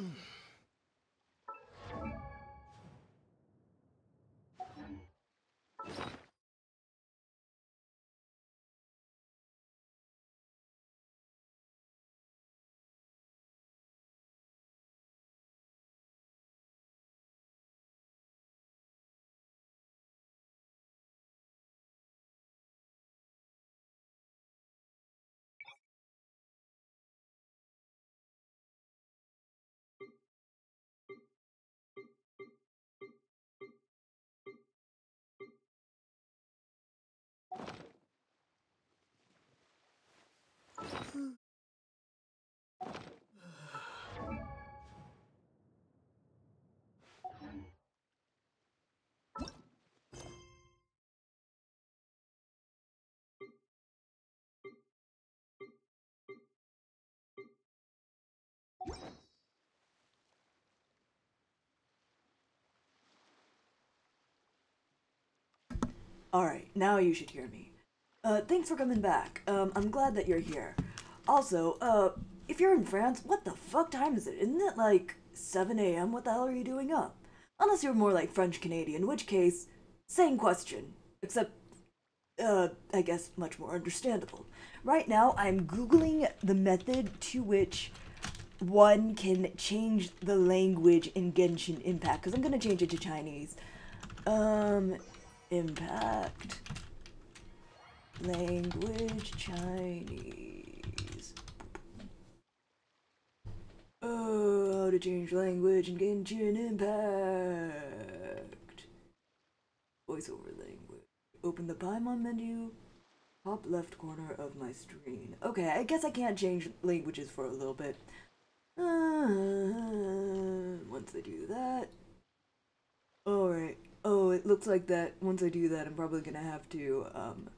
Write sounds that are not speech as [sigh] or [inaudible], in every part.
Mm. Alright, now you should hear me. Uh, thanks for coming back. Um, I'm glad that you're here. Also, uh, if you're in France, what the fuck time is it? Isn't it like 7 a.m.? What the hell are you doing up? Unless you're more like French Canadian, in which case, same question. Except, uh, I guess much more understandable. Right now, I'm Googling the method to which one can change the language in Genshin Impact, because I'm gonna change it to Chinese. Um, Impact. Language Chinese. Oh, how to change language in Genshin Impact. Voiceover language. Open the Paimon menu. Top left corner of my screen. Okay, I guess I can't change languages for a little bit. Uh, once I do that. Alright. Oh, it looks like that once I do that, I'm probably gonna have to, um,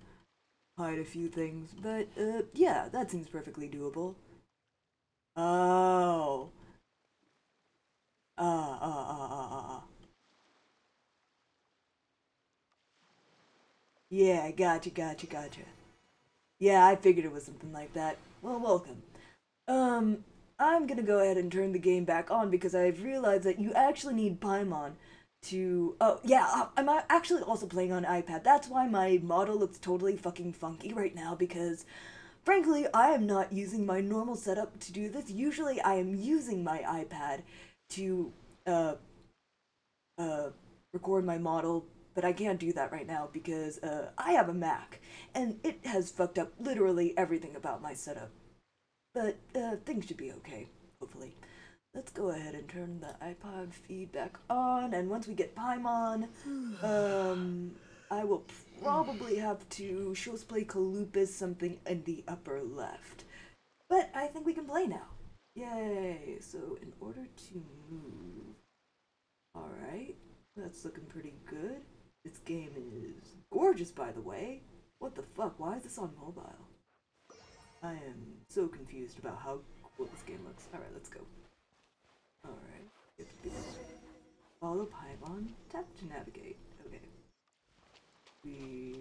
hide a few things. But, uh, yeah, that seems perfectly doable. Oh. Ah, ah, ah, ah, ah, ah. Yeah, gotcha, gotcha, gotcha. Yeah, I figured it was something like that. Well, welcome. Um, I'm gonna go ahead and turn the game back on because I've realized that you actually need Paimon to. Oh, yeah, uh, I'm actually also playing on iPad. That's why my model looks totally fucking funky right now because, frankly, I am not using my normal setup to do this. Usually, I am using my iPad to, uh, uh, record my model, but I can't do that right now because, uh, I have a Mac and it has fucked up literally everything about my setup. But uh, things should be okay, hopefully. Let's go ahead and turn the iPod feedback on, and once we get Paimon, [sighs] um, I will probably have to show us play Kalupis something in the upper left. But I think we can play now. Yay! So in order to move, all right, that's looking pretty good. This game is gorgeous, by the way. What the fuck? Why is this on mobile? I am so confused about how cool this game looks. Alright, let's go. Alright. Follow Paimon. Tap to navigate. Okay. We.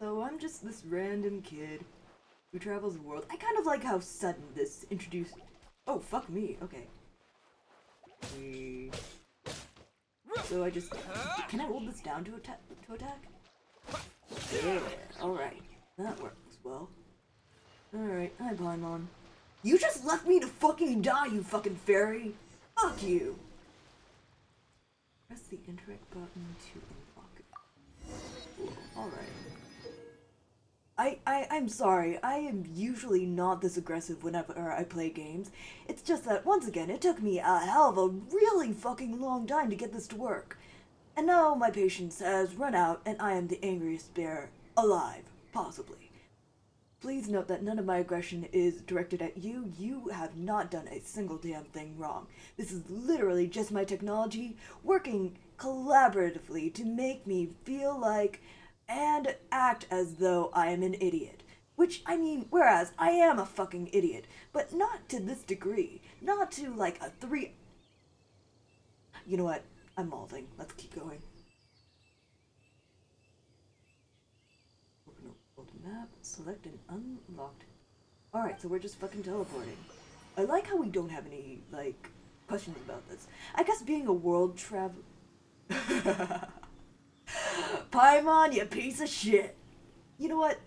So I'm just this random kid who travels the world. I kind of like how sudden this introduced. Oh, fuck me. Okay. We. So I just. Can I hold this down to attack? To attack? Yeah. Alright. That works well. Alright, hi Paimon. You just left me to fucking die, you fucking fairy! Fuck you! Press the interact button to unlock it. Alright. I, I, I'm sorry, I am usually not this aggressive whenever I play games. It's just that, once again, it took me a hell of a really fucking long time to get this to work. And now my patience has run out and I am the angriest bear alive. Possibly. Please note that none of my aggression is directed at you. You have not done a single damn thing wrong. This is literally just my technology working collaboratively to make me feel like and act as though I am an idiot. Which, I mean, whereas I am a fucking idiot, but not to this degree. Not to like a three. You know what? I'm malding. Let's keep going. Map, select an unlocked. Alright, so we're just fucking teleporting. I like how we don't have any, like, questions about this. I guess being a world travel. [laughs] Paimon, you piece of shit! You know what?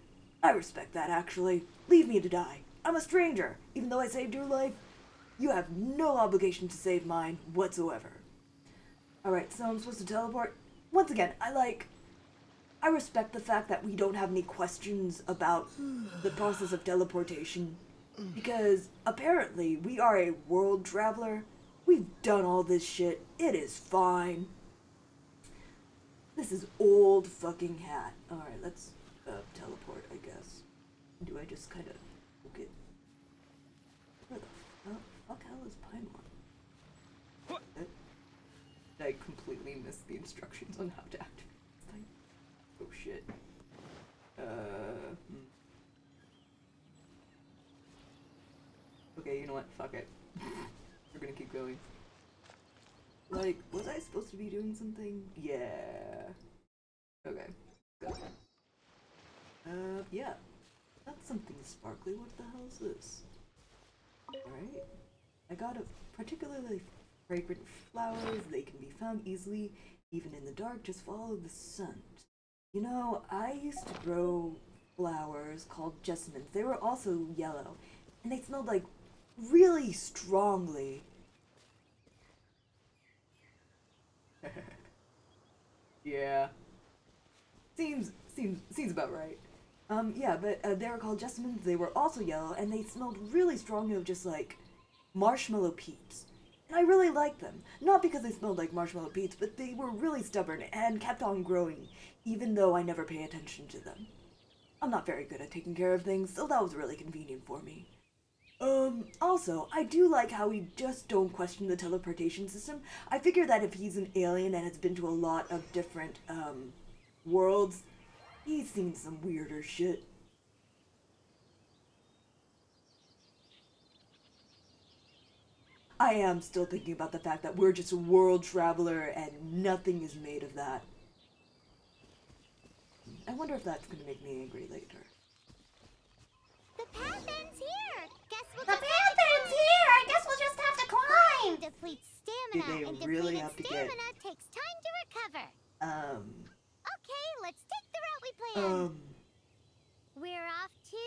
I respect that, actually. Leave me to die. I'm a stranger. Even though I saved your life, you have no obligation to save mine whatsoever. Alright, so I'm supposed to teleport? Once again, I like I respect the fact that we don't have any questions about the process of teleportation. Because apparently we are a world traveler. We've done all this shit. It is fine. This is old fucking hat. Alright, let's uh, teleport, I guess. Do I just kind of look it? Where the fuck, fuck hell is Paimon? I completely missed the instructions on how to activate. Oh shit. Uh. Hmm. Okay, you know what? Fuck it. [laughs] We're gonna keep going. Like, was I supposed to be doing something? Yeah. Okay. Go. Uh, yeah. That's something sparkly. What the hell is this? Alright. I got a particularly fragrant flowers. They can be found easily, even in the dark. Just follow the sun. You know, I used to grow flowers called jessamines. They were also yellow, and they smelled like really strongly. [laughs] yeah. Seems seems seems about right. Um, yeah, but uh, they were called jessamines. They were also yellow, and they smelled really strongly of just like marshmallow peats. And I really liked them. Not because they smelled like marshmallow peats, but they were really stubborn and kept on growing, even though I never pay attention to them. I'm not very good at taking care of things, so that was really convenient for me. Um, also, I do like how we just don't question the teleportation system. I figure that if he's an alien and has been to a lot of different, um, worlds, he's seen some weirder shit. I am still thinking about the fact that we're just a world traveler and nothing is made of that. I wonder if that's gonna make me angry later. The path ends here. Guess we'll The just path ends here. I guess we'll just have to climb. deplete stamina, they and really have to get- stamina takes time to recover. Um, Okay, let's take the route we planned. um, We're off to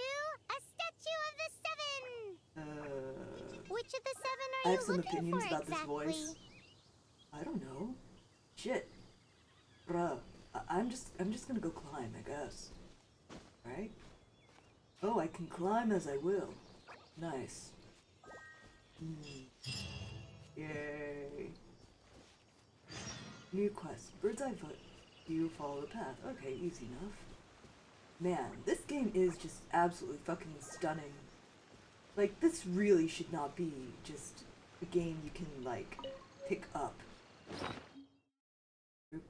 a statue of the seven. uh, Which of the seven are I you have some looking opinions for about this exactly? voice. I don't know. Shit. Bruh. I- I'm just I'm just gonna go climb, I guess. Right? Oh, I can climb as I will. Nice. Hmm. Yay. New quest. Bird's eye foot. You follow the path. Okay, easy enough. Man, this game is just absolutely fucking stunning. Like, this really should not be just a game you can, like, pick up.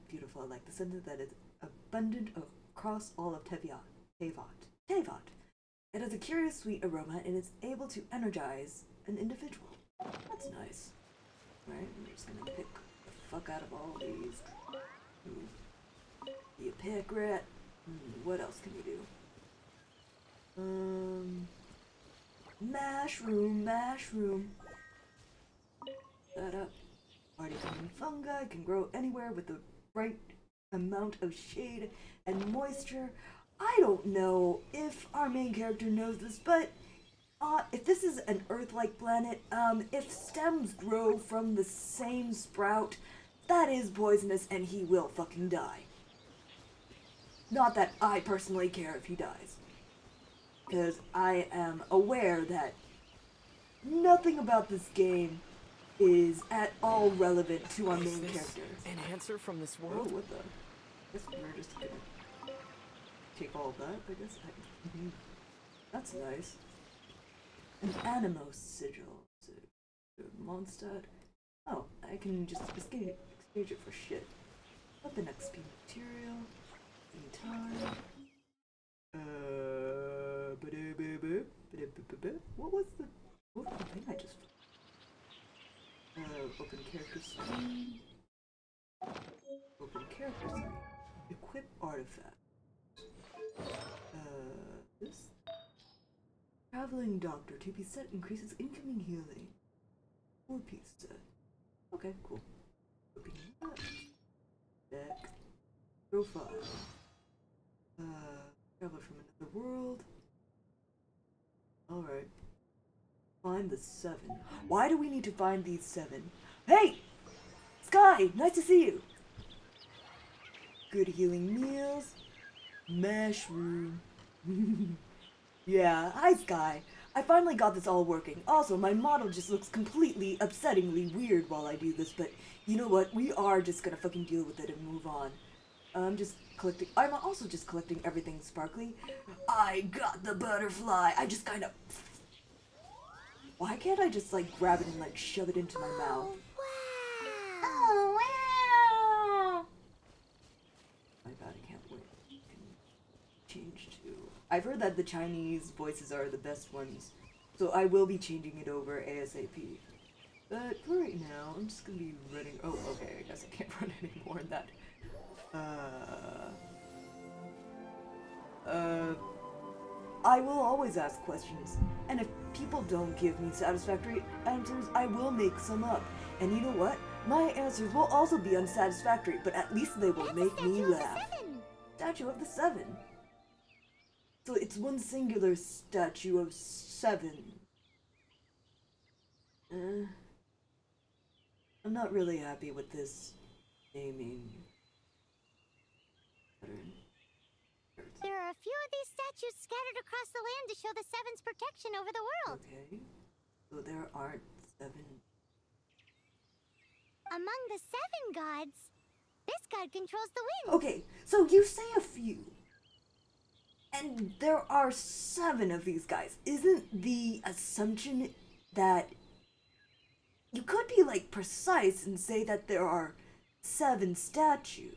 Beautiful. I like the sentence that is abundant across all of Teyvat. Teyvat. Teyvat. It has a curious sweet aroma and is able to energize an individual. That's nice. Right, I'm just gonna pick the fuck out of all these. Be pick rat. What else can we do? Um, mushroom, mushroom. That up. Party coming fungi can grow anywhere with the right amount of shade and moisture. I don't know if our main character knows this, but uh, if this is an Earth-like planet, um, if stems grow from the same sprout, that is poisonous and he will fucking die. Not that I personally care if he dies. Because I am aware that nothing about this game is at all relevant to our Is main character. An answer from this Oh, world? what the? I guess we're just gonna take all of that, I guess. I. That's nice. An Anemo sigil. So, so Mondstadt. Oh, I can just exchange, exchange it for shit. Weapon XP material. Anytime. Uh, ba-da-ba-ba, ba-da-ba-ba-ba. what was the what was the thing I just? Uh, open character screen. Open character screen. Equip artifact. Uh, this. Traveling doctor. To be set increases incoming healing. Four piece set. Okay, cool. Open that. Deck. Profile. Uh, traveler from another world. Alright. Find the seven. Why do we need to find these seven? Hey! Sky! Nice to see you! Good healing meals. Mushroom. [laughs] yeah, hi Sky. I finally got this all working. Also, my model just looks completely upsettingly weird while I do this, but you know what? We are just gonna fucking deal with it and move on. I'm just collecting. I'm also just collecting everything sparkly. I got the butterfly. I just kind of. Why can't I just like grab it and like shove it into my mouth? Wow. Oh, wow. My god, I can't wait. Can change to. I've heard that the Chinese voices are the best ones, so I will be changing it over ASAP. But for right now, I'm just gonna be running. Oh, okay. I guess I can't [laughs] run anymore in that. Uh, Uh, I will always ask questions, and if people don't give me satisfactory answers, I will make some up. And you know what? My answers will also be unsatisfactory, but at least they will That's make the me statue of the laugh. Statue of the Seven. So it's one singular statue of seven. Uh, I'm not really happy with this naming pattern. There are a few of these statues scattered across the land to show the Seven's protection over the world. Okay. So there aren't seven. Among the seven gods, this god controls the wind. Okay, so you say a few. And there are seven of these guys. Isn't the assumption that you could be like precise and say that there are seven statues?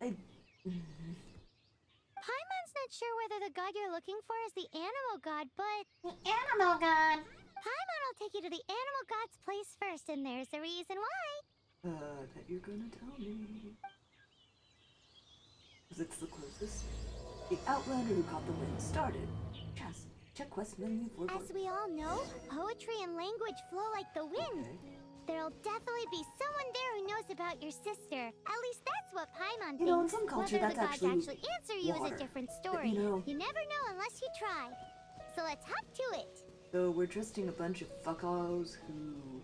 I Paimon's not sure whether the god you're looking for is the animal god, but The animal god. Paimon will take you to the animal god's place first, and there's a reason why. uh that you're gonna tell me. It's the closest. The Outlander who caught the wind started. Chess. Check quest menu for As we all know, poetry and language flow like the wind. Okay. There'll definitely be someone there who knows about your sister. At least that's what Paimon thinks. You know, in some culture, Whether that's the gods actually actually answer you is a different But, story. you know- you never know unless you try. So let's hop to it. So we're trusting a bunch of fuckos who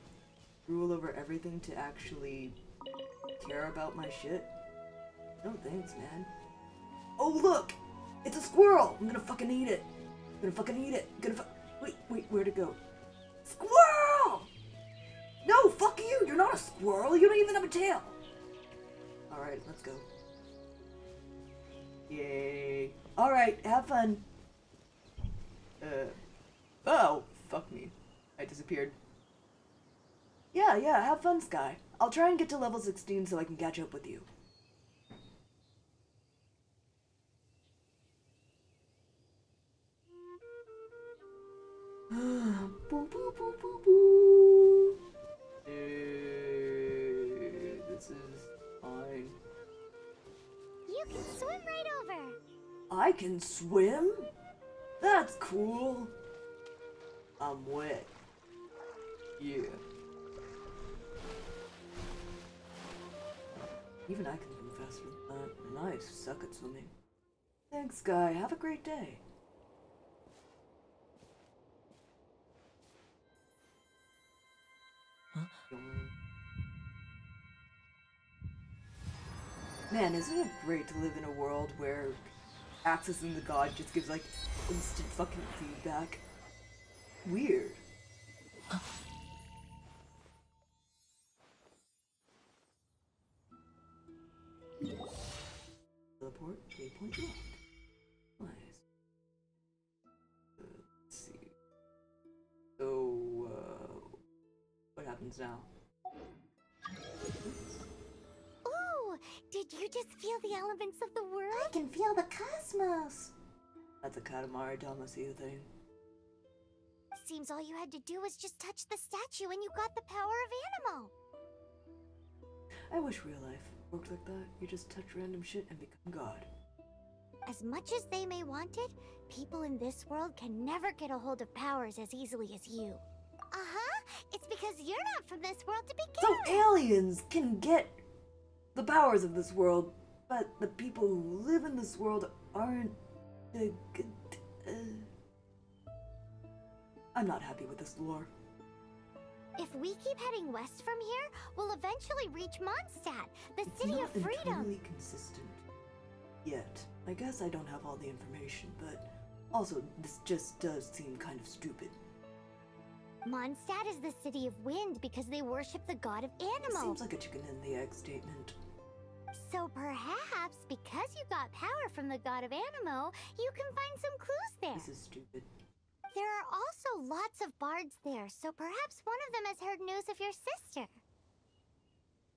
rule over everything to actually care about my shit? No thanks, man. Oh look! It's a squirrel! I'm gonna fucking eat it! I'm gonna fucking eat it! I'm gonna fu- Wait, wait, where'd it go? Squirrel! No, fuck you! You're not a squirrel! You don't even have a tail! Alright, let's go. Yay. Alright, have fun. Uh. Oh, fuck me. I disappeared. Yeah, yeah, have fun, Sky. I'll try and get to level 16 so I can catch up with you. I can swim? That's cool. I'm wet. Yeah. Even I can swim faster than that, and I suck at swimming. Thanks, Guy. Have a great day. Man, isn't it great to live in a world where accessing the god just gives like instant fucking feedback? Weird. Teleport, waypoint locked. Nice. Uh, let's see. So, uh, what happens now? Feel the elements of the world. I can feel the cosmos. That's a Katamari Damacy thing. Seems all you had to do was just touch the statue and you got the power of Anemo. I wish real life worked like that. You just touch random shit and become God. As much as they may want it, people in this world can never get a hold of powers as easily as you. Uh huh. It's because you're not from this world to begin with. So aliens can get the powers of this world, but the people who live in this world aren't. Uh, good, uh, I'm not happy with this lore. If we keep heading west from here, we'll eventually reach Mondstadt, the It's city of freedom. entirely consistent yet. I guess I don't have all the information, but also this just does seem kind of stupid. Mondstadt is the city of wind because they worship the god of animals. seems like a chicken and the egg statement. So perhaps because you got power from the god of Anemo, you can find some clues there. This is stupid. There are also lots of bards there, so perhaps one of them has heard news of your sister.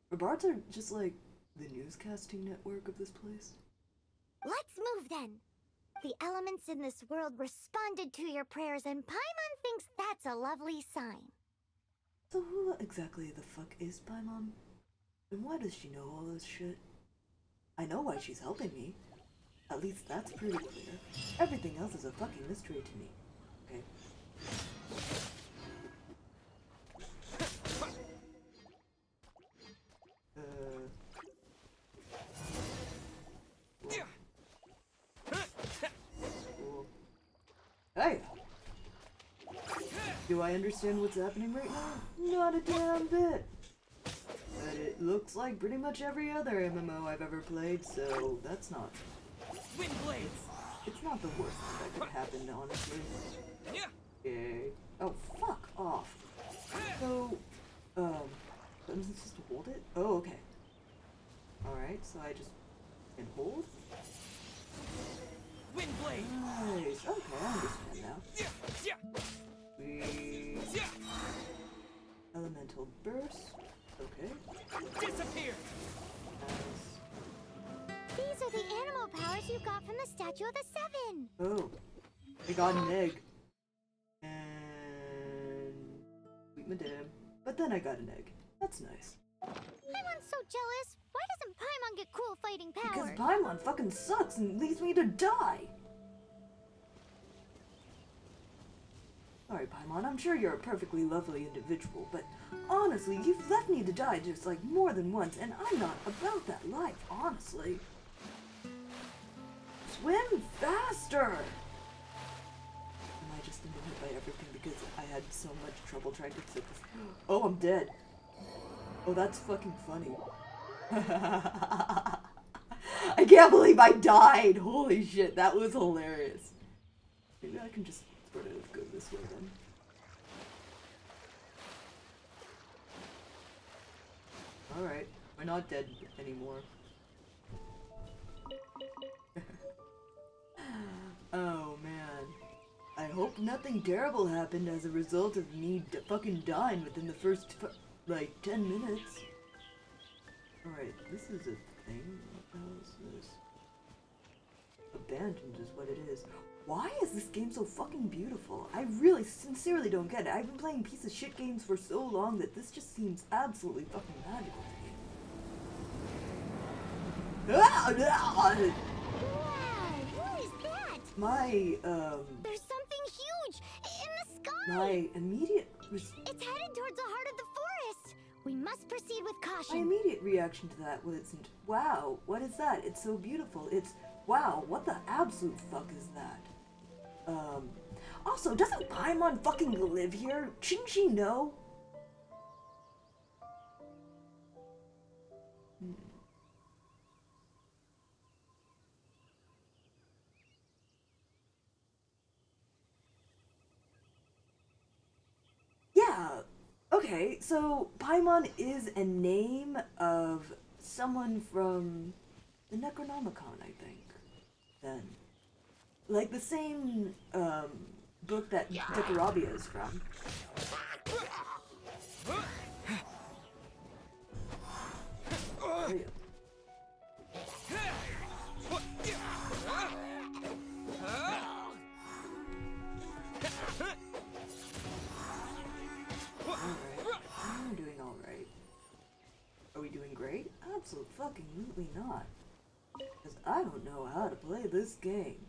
The Bards are just like the newscasting network of this place. Let's move then. The elements in this world responded to your prayers, and Paimon thinks that's a lovely sign. So who exactly the fuck is Paimon? And why does she know all this shit? I know why she's helping me. At least that's pretty clear. Everything else is a fucking mystery to me. Okay. Uh. Hey! Do I understand what's happening right now? Not a damn bit. But it looks like pretty much every other MMO I've ever played, so that's not. Wind blades. It's not the worst thing that could happen, honestly. Yeah. Okay. Oh, fuck off. So, um, I'm supposed to hold it? Oh, okay. Alright, so I just can hold? Wind blade. Nice. Okay, you got from the Statue of the Seven. Oh, I got an egg. And sweet madame. But then I got an egg. That's nice. Paimon's so jealous. Why doesn't Paimon get cool fighting Because? Paimon fucking sucks and leaves me to die. Sorry, Paimon, I'm sure you're a perfectly lovely individual, but honestly, you've left me to die just like more than once, and I'm not about that life, honestly. Swim faster! Am I just hit by everything because I had so much trouble trying to sit this? [gasps] Oh, I'm dead. Oh, that's fucking funny. [laughs] I can't believe I died! Holy shit, that was hilarious. Maybe I can just sort of go this way then. Alright, we're not dead anymore. Oh man. I hope nothing terrible happened as a result of me fucking dying within the first, like, 10 minutes. Alright, this is a thing. What the hell is this? Abandoned is what it is. Why is this game so fucking beautiful? I really sincerely don't get it. I've been playing piece of shit games for so long that this just seems absolutely fucking magical to me. Ah, ah, My, um, There's something huge in the sky. my immediate, It's headed towards the heart of the forest. We must proceed with caution. my immediate reaction to that wasn't, wow, what is that? It's so beautiful. It's, wow, what the absolute fuck is that? Um, also, doesn't Paimon fucking live here? Shouldn't she know? Okay, so Paimon is a name of someone from the Necronomicon, I think. Then. Like the same um, book that Decarabia is from. [sighs] Absolutely not. Because I don't know how to play this game.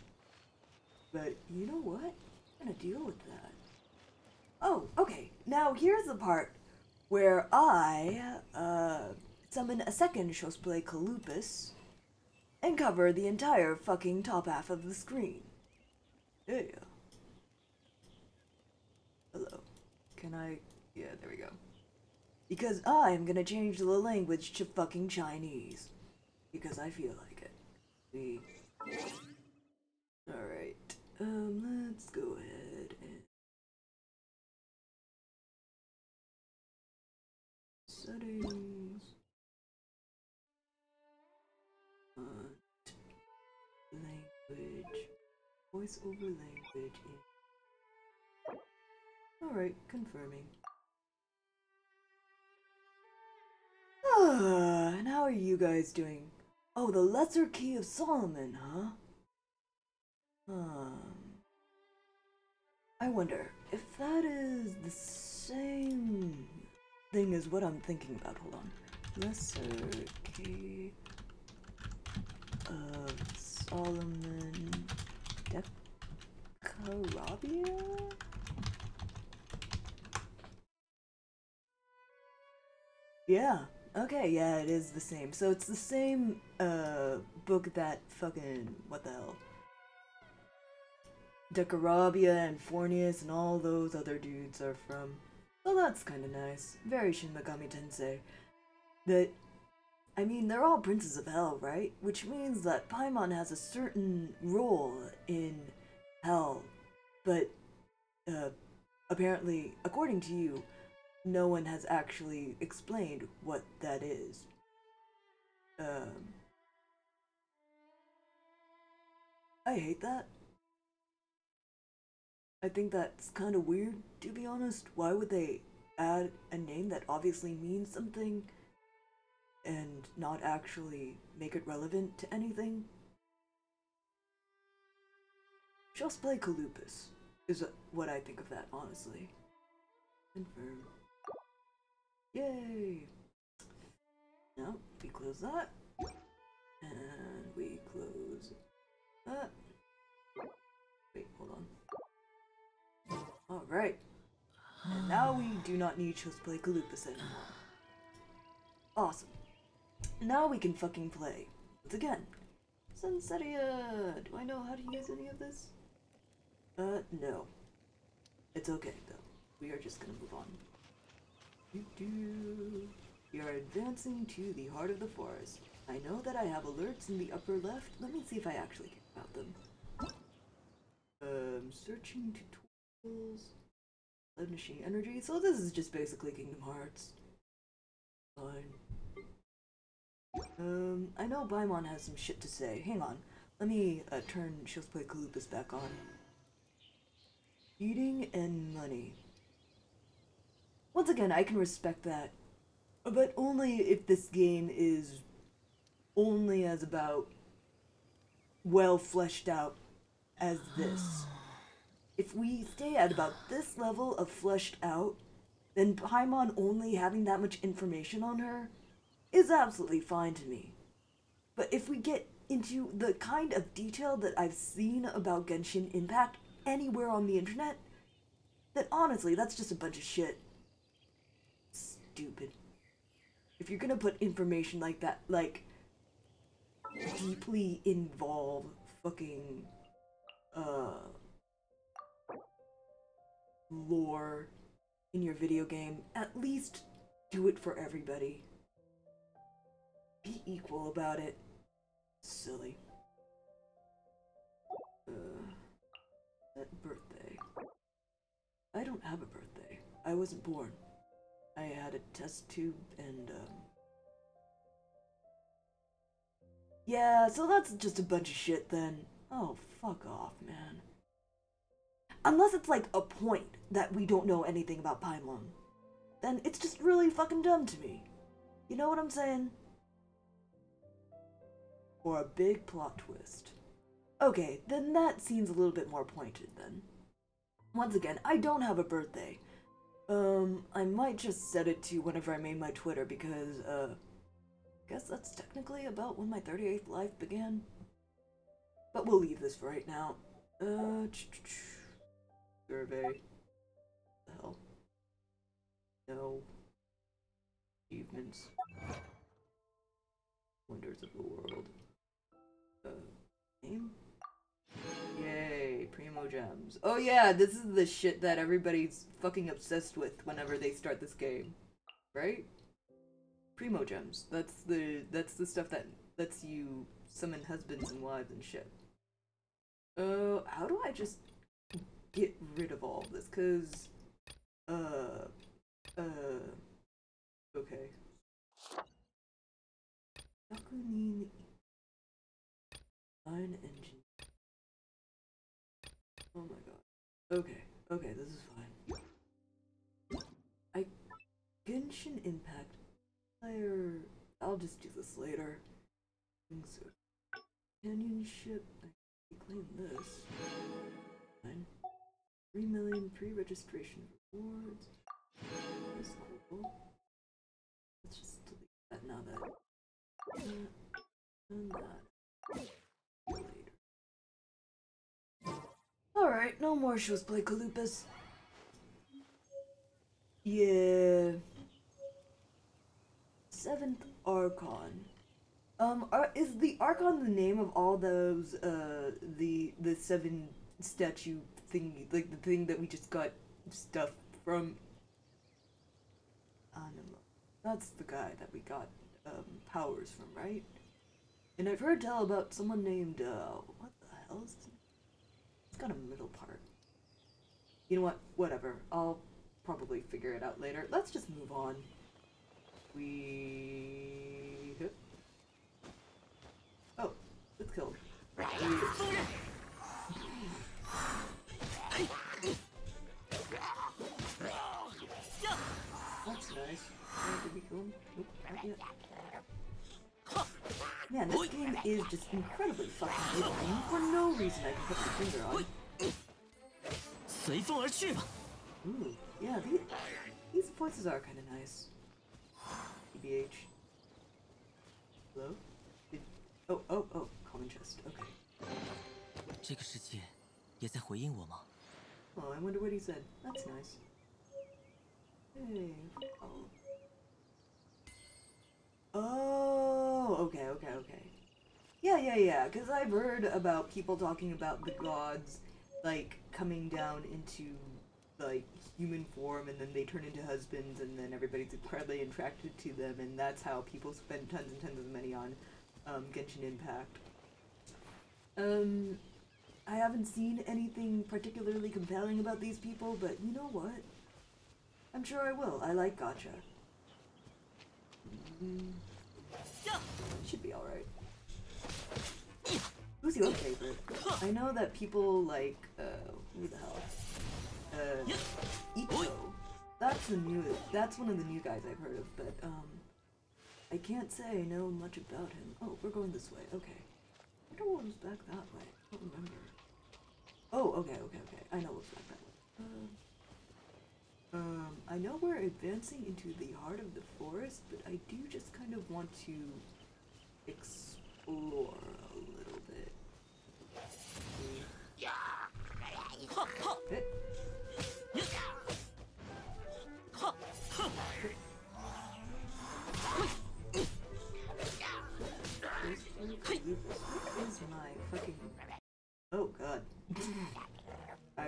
But you know what? I'm gonna deal with that. Oh, okay. Now here's the part where I uh, summon a second Shosplay Kalupus and cover the entire fucking top half of the screen. Go. Hello. Can I? Yeah, there we go. Because I'm gonna change the language to fucking Chinese. Because I feel like it. Alright. Um, let's go ahead and. Settings. Font. Language. Voice over language. Alright, confirming. And how are you guys doing? Oh, the Lesser Key of Solomon, huh? Um, I wonder if that is the same thing as what I'm thinking about. Hold on. Lesser Key of Solomon Decarabia? Yeah. Okay, yeah, it is the same. So it's the same uh book that fucking what the hell? Decarabia and Forneus and all those other dudes are from. Well, that's kind of nice. Very Shin Megami Tensei. That, I mean, they're all princes of hell, right? Which means that Paimon has a certain role in hell, but uh, apparently, according to you, no one has actually explained what that is. Um, I hate that. I think that's kind of weird, to be honest. Why would they add a name that obviously means something and not actually make it relevant to anything? Just play Calupus, is what I think of that, honestly. Confirm. Yay! Now, we close that. And we close that. Wait, hold on. Alright. And now we do not need just play Calupus anymore. Awesome. Now we can fucking play. Once again. Sunsettia! Do I know how to use any of this? Uh, no. It's okay, though. We are just gonna move on. Doo-doo. We are advancing to the heart of the forest. I know that I have alerts in the upper left. Let me see if I actually care about them. Um, searching tutorials. Machine energy. So this is just basically Kingdom Hearts. Fine. Um, I know Paimon has some shit to say. Hang on. Let me uh, turn She'll Play Calupus back on. Eating and money. Once again, I can respect that. But only if this game is only as about well fleshed out as this. [sighs] If we stay at about this level of fleshed out, then Paimon only having that much information on her is absolutely fine to me. But if we get into the kind of detail that I've seen about Genshin Impact anywhere on the internet, then honestly, that's just a bunch of shit. Stupid. If you're gonna put information like that, like, deeply involve fucking, uh, lore in your video game, at least do it for everybody. Be equal about it. Silly. Uh, that birthday. I don't have a birthday. I wasn't born. I had a test tube and, um... Yeah, so that's just a bunch of shit then. Oh, fuck off, man. Unless it's like a point that we don't know anything about Paimon. Then it's just really fucking dumb to me. You know what I'm saying? Or a big plot twist. Okay, then that seems a little bit more pointed then. Once again, I don't have a birthday. Um, I might just set it to whenever I made my Twitter because, uh, I guess that's technically about when my 38th life began. But we'll leave this for right now. Uh, ch -ch -ch. survey. The hell? No. Achievements. Wonders of the world. Uh, name? Primogems. Oh yeah, this is the shit that everybody's fucking obsessed with whenever they start this game. Right? Primogems. That's the that's the stuff that lets you summon husbands and wives and shit. Uh, how do I just get rid of all of this? Cause, uh, uh, okay Line engine. Oh my god. Okay, okay, this is fine. I Genshin Impact player. I'll just do this later. So, companionship. I claim this. Fine. Three million pre-registration rewards. That's cool. Let's just delete that now that. that and that. Alright, no more shows play Kalupus. Yeah. Seventh Archon. Um, are, is the Archon the name of all those, uh, the, the seven statue thingy, like the thing that we just got stuff from? Anemo. That's the guy that we got, um, powers from, right? And I've heard tell about someone named, uh, what the hell is his got a middle part. You know what? Whatever. I'll probably figure it out later. Let's just move on. We. Oh, it's killed. That's nice. Did we kill him? Nope, not yet. Man, this game is just incredibly fucking annoying for no reason I can put my finger on. 随风而去吧。 Ooh, yeah, these, these voices are kind of nice. TBH. Hello? Did, oh, oh, oh, common chest. Okay. 这个世界也在回应我吗？ Oh, I wonder what he said. That's nice. Hey. Oh. Oh, okay, okay, okay. Yeah, yeah, yeah. Because I've heard about people talking about the gods, like, coming down into, like, human form, and then they turn into husbands, and then everybody's incredibly attracted to them, and that's how people spend tons and tons of money on um, Genshin Impact. Um, I haven't seen anything particularly compelling about these people, but you know what? I'm sure I will. I like gotcha. Mm, should be alright. Who's your favorite? I know that people like, uh, who the hell? Uh, Itto. That's the new, that's one of the new guys I've heard of, but, um, I can't say I know much about him. Oh, we're going this way. Okay. I know what was back that way. I don't remember. Oh, okay, okay, okay. I know what's back that way. Um, um, I know we're advancing into the heart of the forest, but I do just kind of want to explore a little bit. Hit.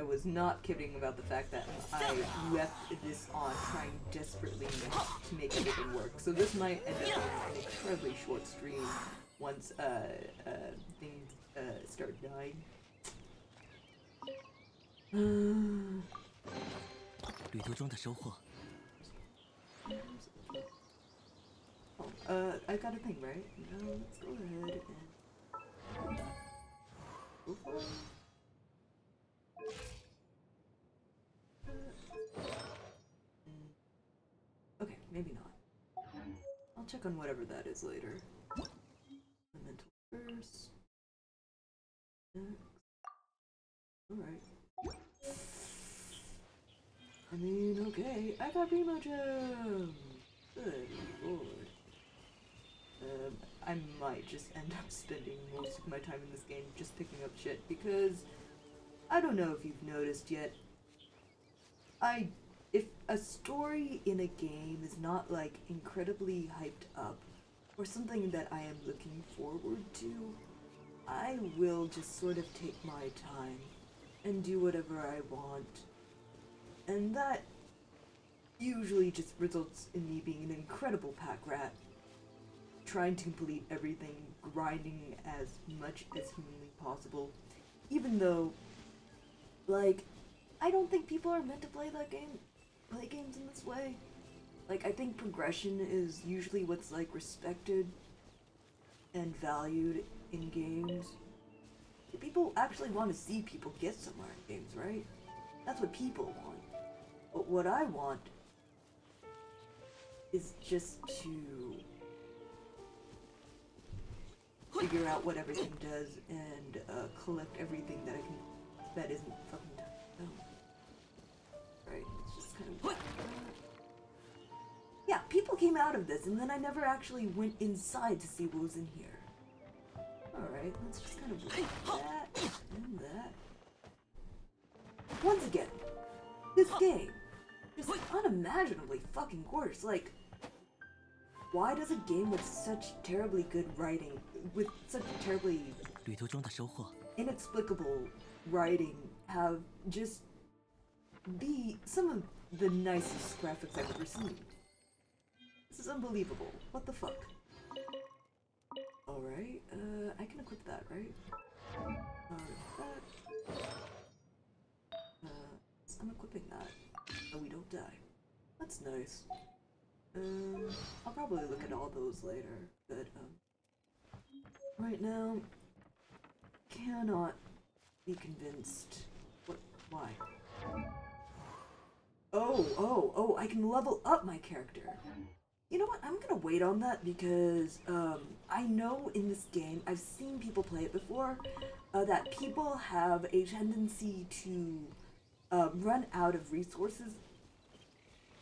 was not kidding about the fact that I left this on trying desperately to make everything work. So this might end up being an incredibly short stream once uh, uh, things uh, start dying. [sighs] oh, uh, I got a thing, right? No, let's go ahead and... check on whatever that is later. Elemental. Alright. I mean, okay, I got Primogem! Good lord. Um, I might just end up spending most of my time in this game just picking up shit because I don't know if you've noticed yet. I if a story in a game is not like incredibly hyped up or something that I am looking forward to, I will just sort of take my time and do whatever I want. And that usually just results in me being an incredible pack rat, trying to complete everything, grinding as much as humanly possible, even though, like, I don't think people are meant to play that game, play games in this way. Like, I think progression is usually what's like respected and valued in games. People actually want to see people get somewhere in games, right? That's what people want. But what I want is just to figure out what everything does and uh, collect everything that I can that isn't fucking done. Just kind of... Yeah, people came out of this, and then I never actually went inside to see what was in here. Alright, let's just kind of that and that. Once again, this game is unimaginably fucking gorgeous. Like, why does a game with such terribly good writing, with such terribly inexplicable writing, have just the some of the nicest graphics I've ever seen? This is unbelievable. What the fuck? Alright, uh, I can equip that, right? Uh, that. Uh, I'm equipping that. So we don't die. That's nice. Um, I'll probably look at all those later, but, um, right now, cannot be convinced. What? Why? Oh, oh, oh, I can level up my character. You know what? I'm gonna wait on that because um, I know in this game, I've seen people play it before, uh, that people have a tendency to uh, run out of resources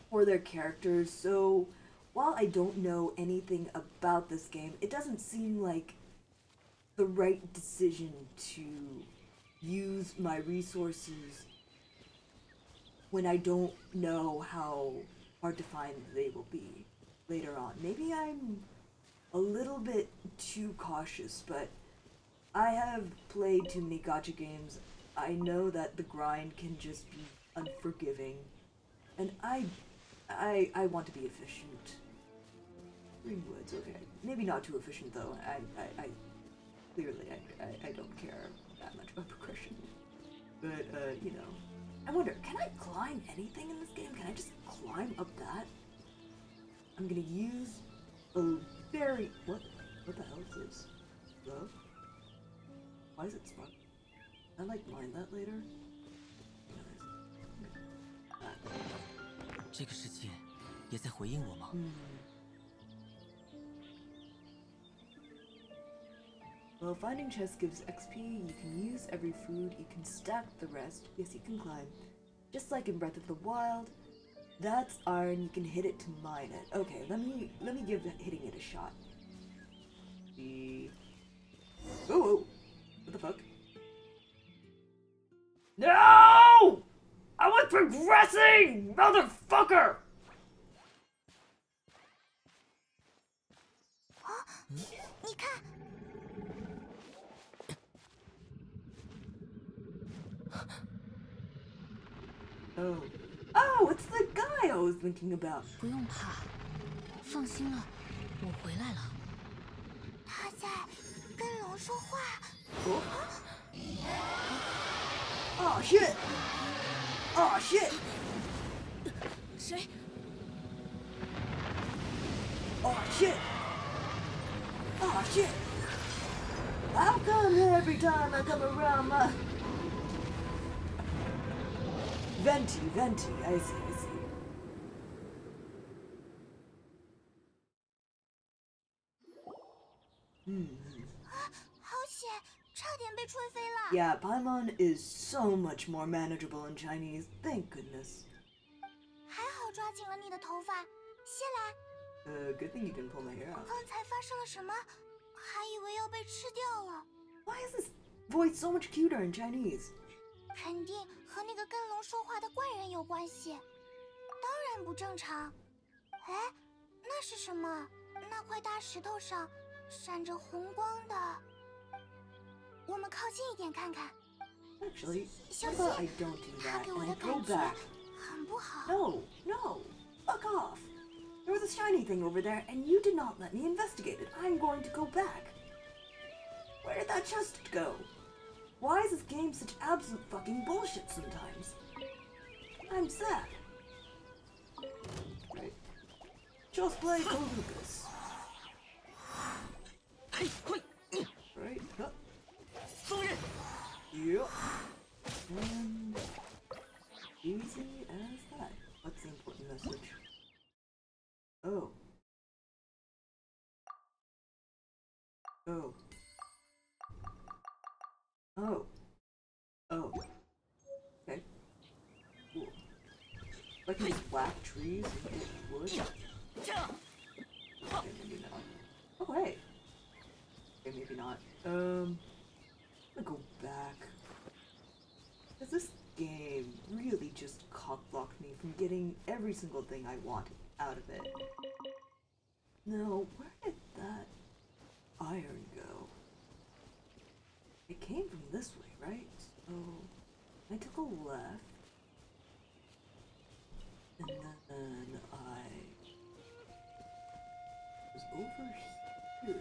for their characters. So while I don't know anything about this game, it doesn't seem like the right decision to use my resources when I don't know how hard to find they will be later on. Maybe I'm a little bit too cautious, but I have played too many gacha games. I know that the grind can just be unforgiving, and I, I, I want to be efficient. Greenwoods, okay. Maybe not too efficient though. I, I, I clearly I, I, I don't care that much about progression. But uh, you know, I wonder, can I climb anything in this game? Can I just climb up that? I'm gonna use a very what? What the hell is this? Love? Why is it spark? I like mine that later. Nice. That. 这个世界也在回应我吗？ Hmm. Well, finding chests gives XP, you can use every food, you can stack the rest. Yes, you can climb. Just like in Breath of the Wild. That's iron, you can hit it to mine it. Okay, let me let me give hitting it a shot. The Oh, oh. What the fuck? No! I was progressing! Motherfucker! [gasps] 你看，Oh. Oh, it's the guy I was thinking about. 不用怕，放心了，我回来了。他在跟龙说话。 Oh. Oh shit! Oh shit! 谁？ Oh shit! Oh shit! How come every time I come around my Venti, venti, I see, I see. Hmm. Oh, yeah, Paimon is so much more manageable in Chinese, thank goodness. Uh, good thing you didn't pull my hair out. Why is this voice so much cuter in Chinese? 肯定和那个跟龙说话的怪人有关系，当然不正常。哎，那是什么？那块大石头上闪着红光的。我们靠近一点看看。Actually, 小心 about I don't do，他 that 给 and 我的 go 感觉 back? 很不好。No, no, fuck off. There was a shiny thing over there, and you did not let me investigate it. I'm going to go back. Where did that chest go? Why is this game such absolute fucking bullshit sometimes? I'm sad. Right. Just play Colucus. Right? Huh.，Yep. And easy as that. What's the important message? Oh. Oh. Oh. Oh. Okay. Cool. Can just whack trees and wood. Okay, maybe not. Oh wait. Okay, maybe not. Um, I'm gonna go back. Is this game really just cockblocked me from getting every single thing I wanted out of it. No, where did that iron go? Came from this way, right? So, I took a left. And then I was over here.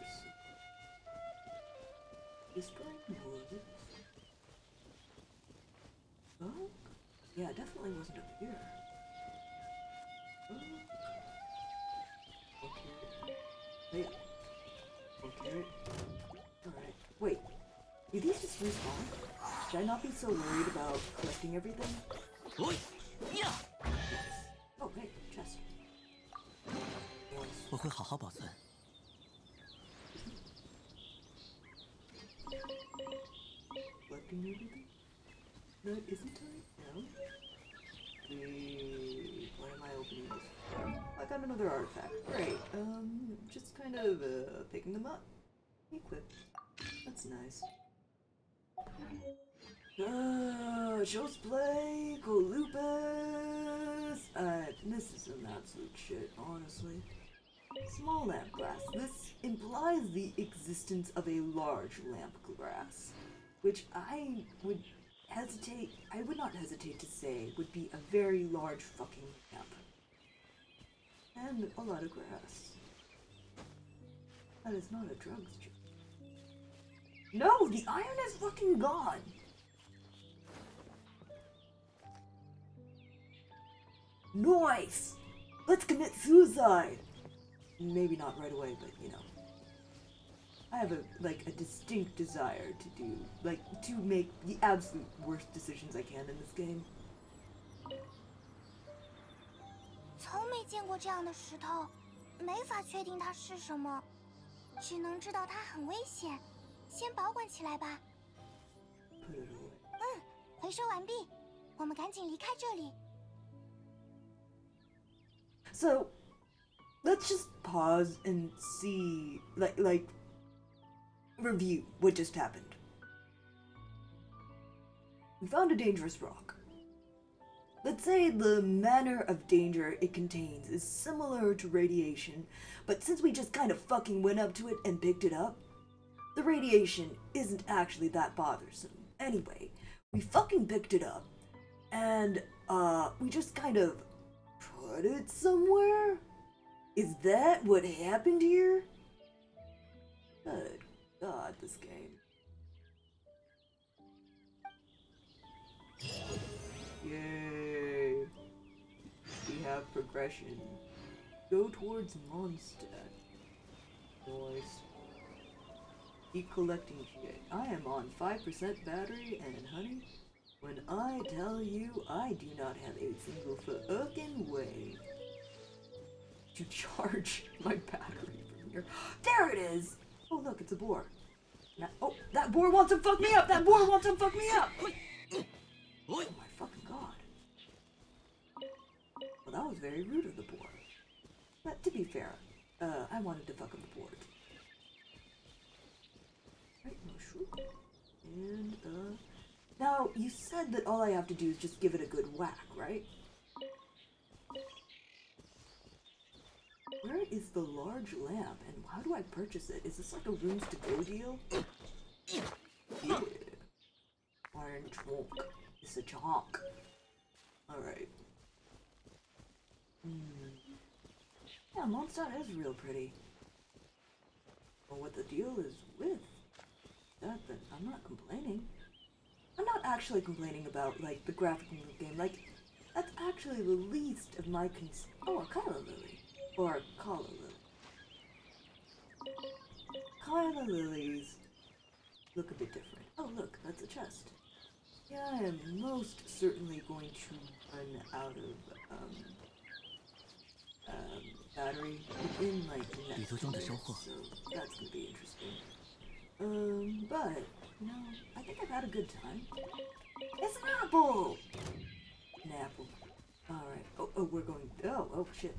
Destroying woods. Oh, yeah, it definitely wasn't up here. Do these just respawn? Should I not be so worried about collecting everything? 喂呀！ Oh, hey, chest. Nice. 我会好好保存。 Collecting everything? No, isn't I? No. Wait, why am I opening this? for? I got another artifact. Great. Um, just kind of uh, picking them up. Equip. That's nice. Uh, Joe's play, Colupus. Uh, this is some absolute shit, honestly. Small lamp grass. This implies the existence of a large lamp grass, which I would hesitate, I would not hesitate to say would be a very large fucking lamp. And a lot of grass. That is not a drugs joke. No, the iron is fucking gone. Nice! Let's commit suicide! Maybe not right away, but you know. I have a like a distinct desire to do like to make the absolute worst decisions I can in this game. 从没见过这样的石头，没法确定它是什么，只能知道它很危险， 先保管起来吧。 Put it away. 嗯，回收完毕，我们赶紧离开这里。 So let's just pause and see like like review what just happened. We found a dangerous rock. Let's say the manner of danger it contains is similar to radiation, but since we just kind of fucking went up to it and picked it up, the radiation isn't actually that bothersome. Anyway, we fucking picked it up, and uh, we just kind of put it somewhere? Is that what happened here? Good God, this game. Yay! We have progression. Go towards Mondstadt. Nice. Keep collecting shit. I am on 5% battery, and honey, when I tell you I do not have a single fucking way to charge [laughs] my battery from here. There it is! Oh, look, it's a boar. Now, oh, that boar wants to fuck me up! That boar wants to fuck me up! [laughs] Oh my fucking god. Well, that was very rude of the boar. But to be fair, uh, I wanted to fuck up the boar. And, uh... Now, you said that all I have to do is just give it a good whack, right? Where is the large lamp, and how do I purchase it? Is this like a rooms to go deal? Yeah. Iron chonk. It's a chalk. Alright. Hmm. Yeah, Mondstadt is real pretty. But what the deal is with I'm not complaining. I'm not actually complaining about, like, the graphic in the game. Like, that's actually the least of my cons- Oh, a color lily. Or a calla lily. Color lilies look a bit different. Oh, look, that's a chest. Yeah, I am most certainly going to run out of, um, um, battery within, like, next so that's gonna be interesting. Um, but, know, I think I've had a good time. It's an apple! An apple. Alright. Oh, oh, we're going, oh, oh, shit.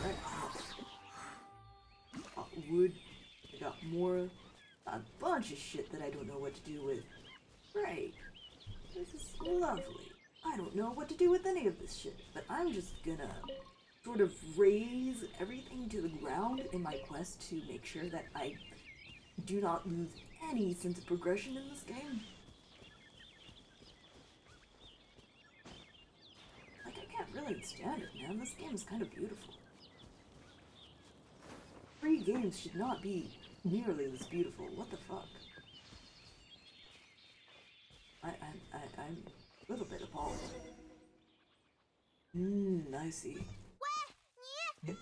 Alright. Uh, wood. I got more. A bunch of shit that I don't know what to do with. Great. This is lovely. I don't know what to do with any of this shit, but I'm just gonna sort of raise everything to the ground in my quest to make sure that I do not lose any sense of progression in this game. Like, I can't really stand it, man. This game is kind of beautiful. Free games should not be nearly this beautiful. What the fuck? I, I, I, I'm a little bit appalled. Hmm, I see.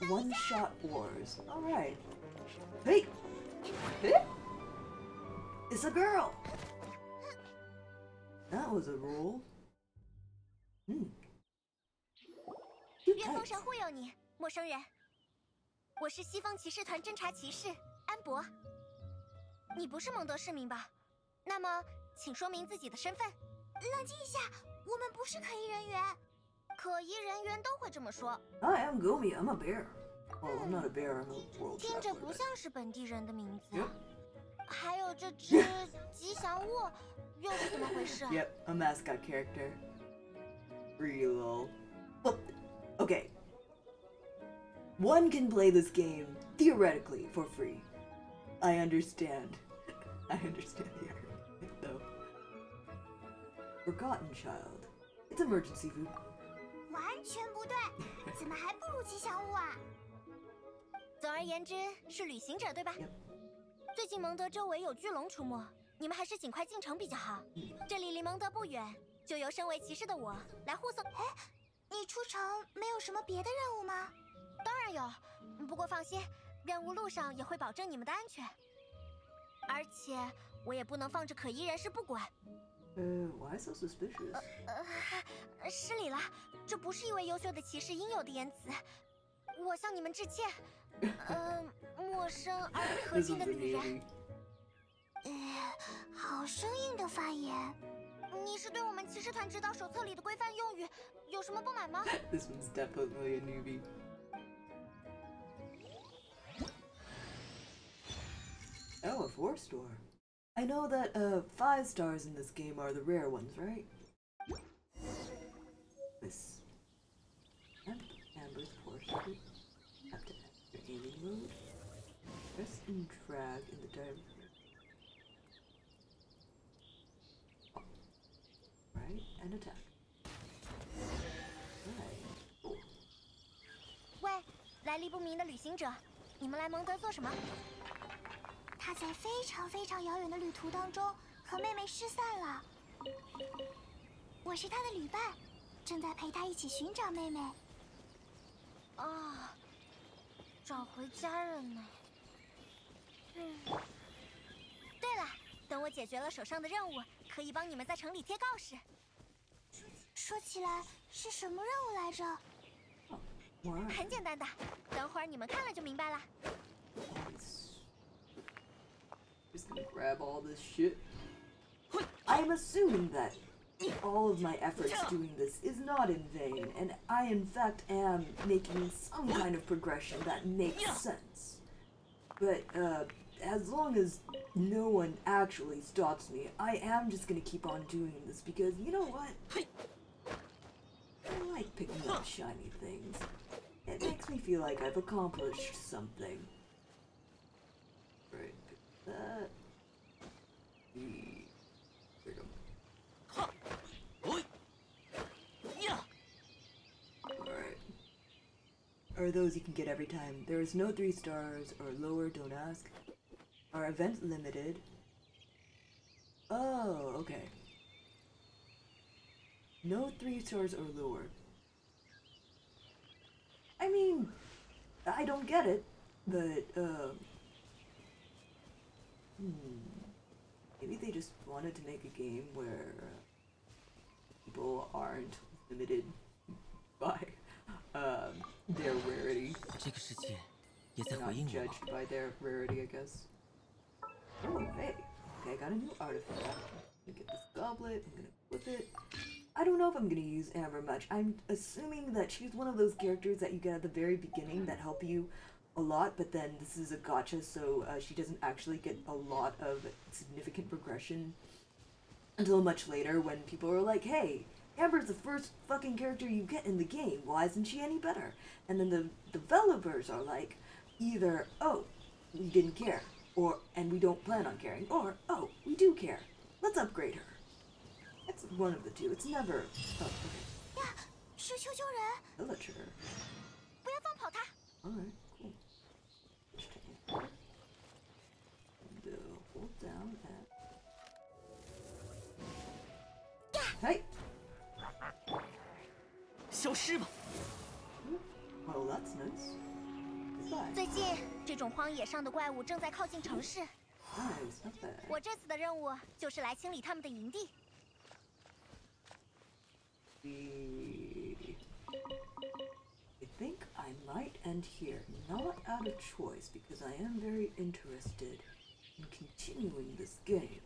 One shot wars. Alright. Hey! Hey! It's a girl! That was a roll. Hmm. Cute 愿风 tights. 神护佑你，陌生人。我是西风骑士团侦察骑士安博。你不是蒙德市民吧？那么，请说明自己的身份。冷静一下，我们不是可疑人员。 可疑人员都会这么说， Hi, I'm Gomi. I'm a bear. Well, I'm not a bear. I'm a world 听着 traveler. 不像是本地人的名字。 Yep. 还有这只吉祥物，又是怎么回事？ Yep, a mascot character. Free lol. Well, okay. One can play this game theoretically for free. I understand. [laughs] I understand the argument, though. Forgotten Child. It's emergency food. 完全不对，怎么还不如吉祥物啊？总而言之，是旅行者对吧最近蒙德周围有巨龙出没，你们还是尽快进城比较好。这里离蒙德不远，就由身为骑士的我来护送。哎，你出城没有什么别的任务吗？当然有，不过放心，任务路上也会保证你们的安全。而且我也不能放着可疑人士不管。Uh, why so suspicious? 呃，失礼了，这不是一位优秀的骑士应有的言辞。我向你们致歉。嗯、陌生而可 This 敬 one's 的 a 旅人。 navy. 呃，好生硬的发言。你是对我们骑士团指导手册里的规范用语有什么不满吗？ This one's definitely a newbie. Oh, a four star. I know that uh five stars in this game are the rare ones, right? This and Amber's portion. Have to enter aiming mode. Press and drag in the direction. Right, and attack. Right. Cool. 喂，来历不明的旅行者，你们来蒙德做什么？ 他在非常非常遥远的旅途当中和妹妹失散了。我是他的旅伴，正在陪他一起寻找妹妹。啊，找回家人呢？嗯。对了，等我解决了手上的任务，可以帮你们在城里贴告示。说起来是什么任务来着？很简单的，等会儿你们看了就明白了。Just gonna grab all this shit. I'm assuming that all of my efforts doing this is not in vain, and I in fact am making some kind of progression that makes sense. But uh, as long as no one actually stops me, I am just gonna keep on doing this because you know what? I like picking up shiny things. It makes me feel like I've accomplished something. E- go. Alright. Are those you can get every time. There is no three stars or lower, don't ask. Are event limited? Oh, okay. No three stars or lower. I mean, I don't get it, but, um. Hmm. Maybe they just wanted to make a game where people aren't limited by um, their rarity. They're not judged by their rarity, I guess. Oh, hey! Okay, I got a new artifact. I'm gonna get this goblet, I'm gonna flip it. I don't know if I'm gonna use Amber much. I'm assuming that she's one of those characters that you get at the very beginning that help you a lot, but then this is a gacha, so uh, she doesn't actually get a lot of significant progression until much later when people are like, hey, Amber's the first fucking character you get in the game. Why isn't she any better? And then the developers are like, either, oh, we didn't care, or, and we don't plan on caring, or, oh, we do care. Let's upgrade her. That's one of the two. It's never. Oh, okay. Yeah, 是求救人. Villager. Alright. at. Hey! 消失吧！ Well, that's nice. Goodbye. 最近这种荒野上的怪物正在靠近城市， Nice, not bad. 我这次的任务就是来清理他们的营地。 We... I think I might end here, not out of choice, because I am very interested in continuing this game.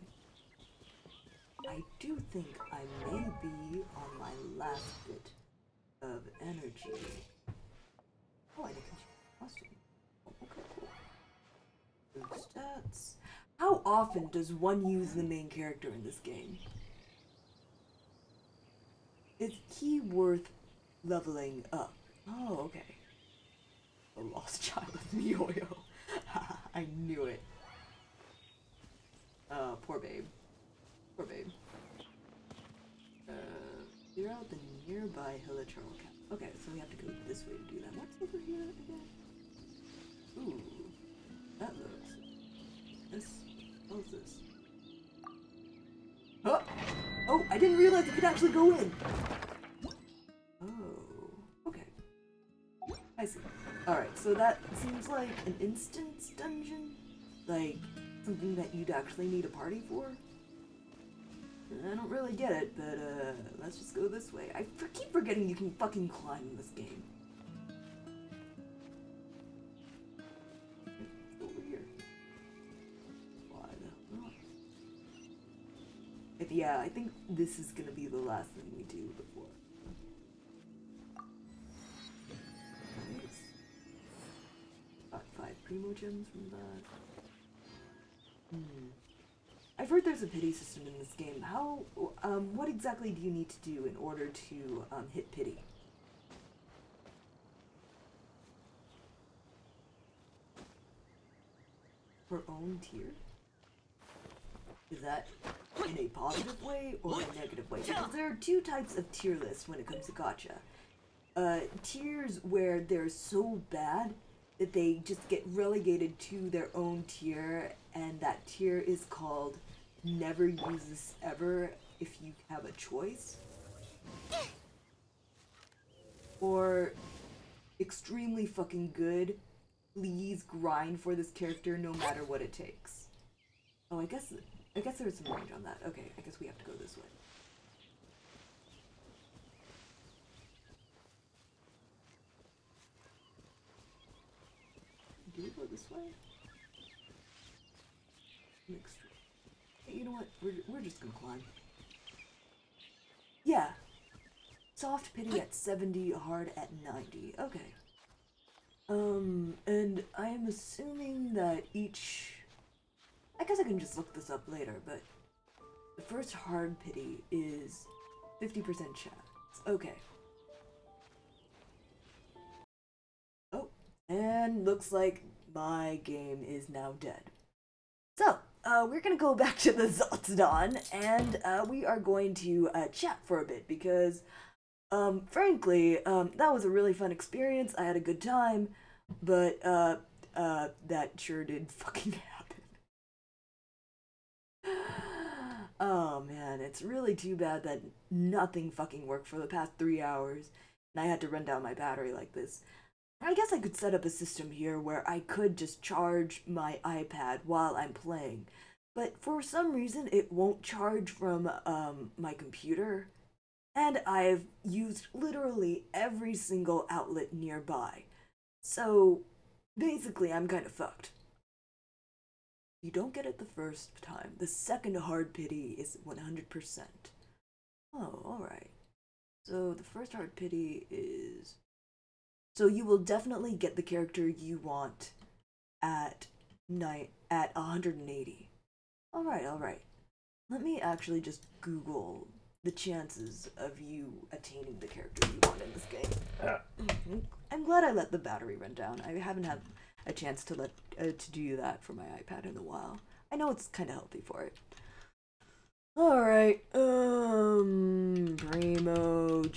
I do think I may be on my last bit of energy. Oh, I did continue costume. Oh, okay, cool. Stats. How often does one use the main character in this game? Is he worth leveling up? Oh, okay. The lost [laughs] child of Miyoyo. [laughs] I knew it. Uh, poor babe. Babe. Uh, clear out the nearby Hilichurl cap. Okay, so we have to go this way to do that. What's over here again? Ooh, that looks. This. What's this? Oh! Oh, I didn't realize it could actually go in! Oh, okay. I see. Alright, so that seems like an instance dungeon? Like, something that you'd actually need a party for? I don't really get it, but uh, let's just go this way. I keep forgetting you can fucking climb in this game. Over here. Why the hell? If, yeah, I think this is gonna be the last thing we do before. Nice. Got five Primogems from that. I've heard there's a pity system in this game. How, um, what exactly do you need to do in order to um, hit pity? Her own tier? Is that in a positive way or a negative way? Because there are two types of tier lists when it comes to gacha. Uh, tiers where they're so bad that they just get relegated to their own tier, and that tier is called never use this ever if you have a choice. Or extremely fucking good, please grind for this character no matter what it takes. Oh, I guess I guess there's some range on that. Okay, I guess we have to go this way. Do we go this way? Mixed. Hey, you know what? We're, we're just gonna climb. Yeah. Soft pity at 70, hard at 90. Okay. Um, and I am assuming that each. I guess I can just look this up later, but the first hard pity is 50% chance. Okay. Oh, and looks like my game is now dead. So, uh, we're gonna go [laughs] back to the Zoltodon, and uh, we are going to uh, chat for a bit because, um, frankly, um, that was a really fun experience. I had a good time, but uh, uh, that sure did [laughs] fucking happen. [gasps] oh man, it's really too bad that nothing fucking worked for the past three hours, and I had to run down my battery like this. I guess I could set up a system here where I could just charge my iPad while I'm playing, but for some reason it won't charge from um, my computer, and I've used literally every single outlet nearby. So basically, I'm kind of fucked. You don't get it the first time. The second hard pity is 100%. Oh, alright. So the first hard pity is. So you will definitely get the character you want at night at 180. Alright, alright. let me actually just Google the chances of you attaining the character you want in this game. I'm glad I let the battery run down. I haven't had a chance to let uh, to do that for my iPad in a while. I know it's kind of healthy for it. All right, um, Primogems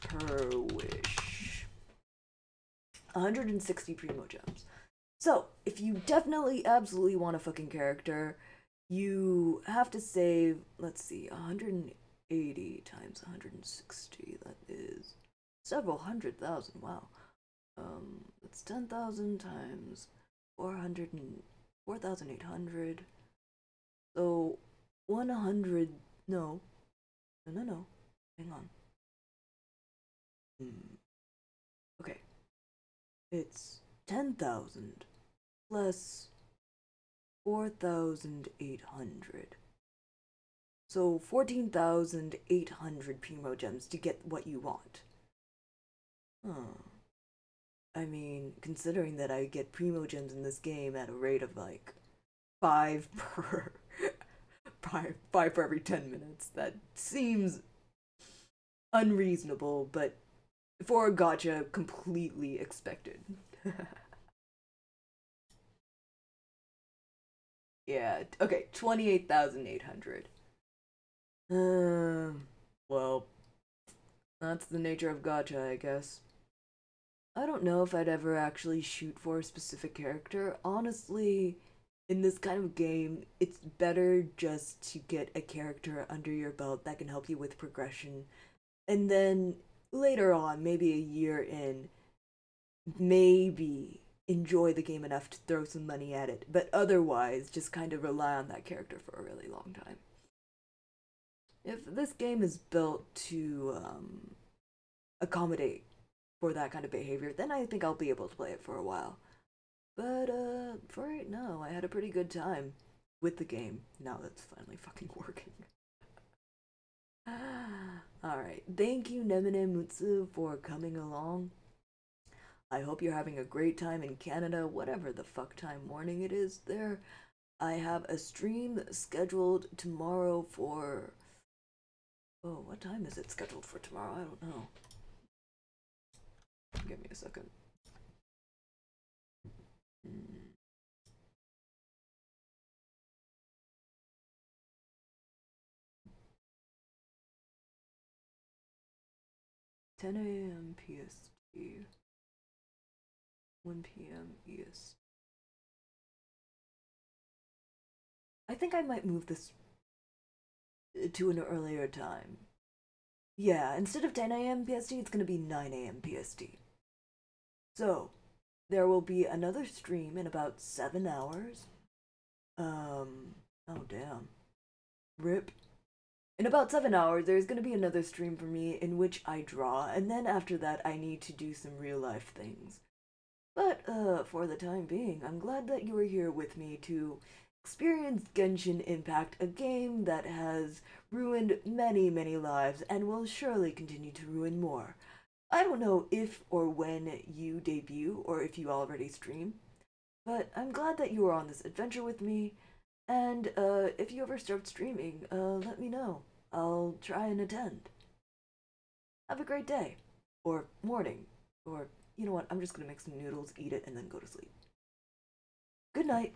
per wish. 160 Primogems. So, if you definitely absolutely want a fucking character, you have to save, let's see, 180 times 160. That is several hundred thousand. Wow. Um, that's 10,000 times 400 and 4,800. So, 100. No. No, no, no. Hang on. Hmm. It's 10,000 plus 4,800. So 14,800 Primogems to get what you want. Huh. I mean, considering that I get Primogems in this game at a rate of like 5 [laughs] per. five, five for every 10 minutes, that seems unreasonable, but for gacha, completely expected. [laughs] Yeah. Okay. Twenty-eight thousand eight hundred. Um. well, that's the nature of gacha, I guess. I don't know if I'd ever actually shoot for a specific character. Honestly, in this kind of game, it's better just to get a character under your belt that can help you with progression. And then later on, maybe a year in, maybe enjoy the game enough to throw some money at it, but otherwise just kind of rely on that character for a really long time. If this game is built to um, accommodate for that kind of behavior, then I think I'll be able to play it for a while. But uh, for right now, I had a pretty good time with the game. Now that's finally fucking [laughs] working. [sighs] Alright, thank you Nemine Mutsu for coming along. I hope you're having a great time in Canada, whatever the fuck time morning it is there. I have a stream scheduled tomorrow for... Oh, what time is it scheduled for tomorrow? I don't know. Give me a second. Mm. 10 a.m. PST, 1 p.m. EST. I think I might move this to an earlier time. Yeah, instead of 10 a.m. PST, it's going to be 9 a.m. PST. So, there will be another stream in about seven hours. Um, oh damn. Rip. In about seven hours, there's going to be another stream for me in which I draw, and then after that, I need to do some real life things. But uh, for the time being, I'm glad that you are here with me to experience Genshin Impact, a game that has ruined many, many lives and will surely continue to ruin more. I don't know if or when you debut or if you already stream, but I'm glad that you are on this adventure with me. And uh, if you ever start streaming, uh, let me know. I'll try and attend. Have a great day, or morning, or you know what? I'm just gonna make some noodles, eat it, and then go to sleep. Good night.